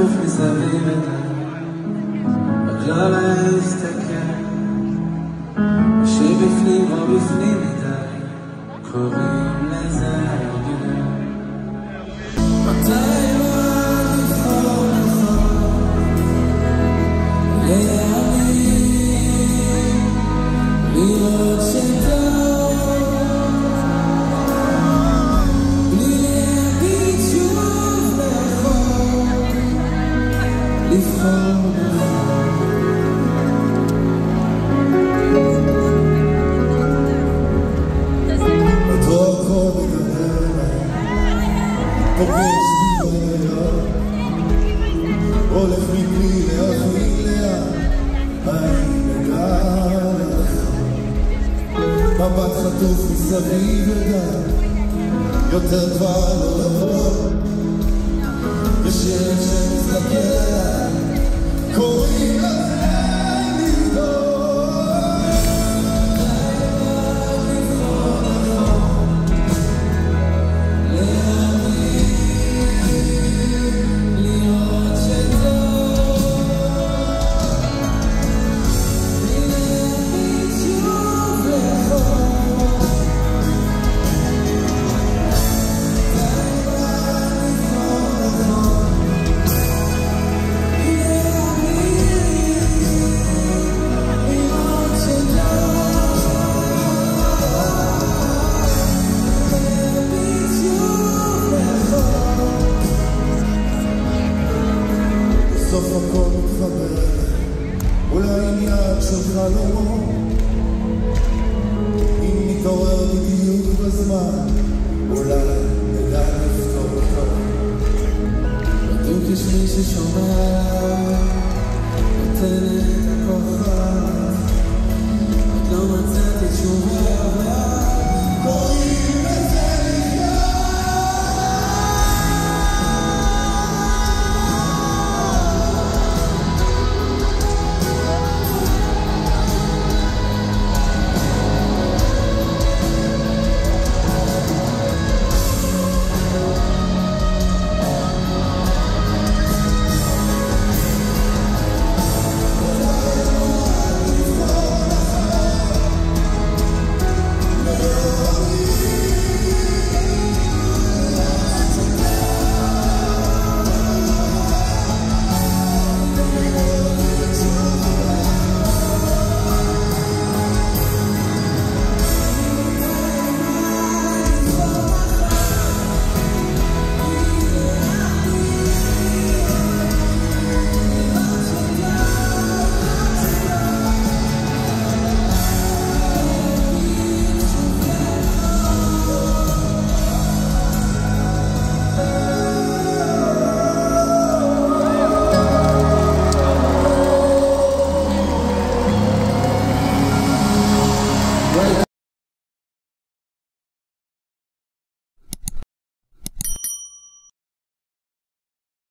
חטוף מסביב עיניי, רק לא להסתכל, שבפנים או בפנים מדי, קוראים לזה הרגל. מתי נכון, לראות שטוב, מבט חטוף מסביב ודי, יותר כבר לא לבוא, ושם שמסתכל עליי, בסוף הכל מתחבר, אולי עניין של חלומות. אם נתעורר בדיוק בזמן, אולי נדע לפתור אותו. בדיוק יש מי ששומע,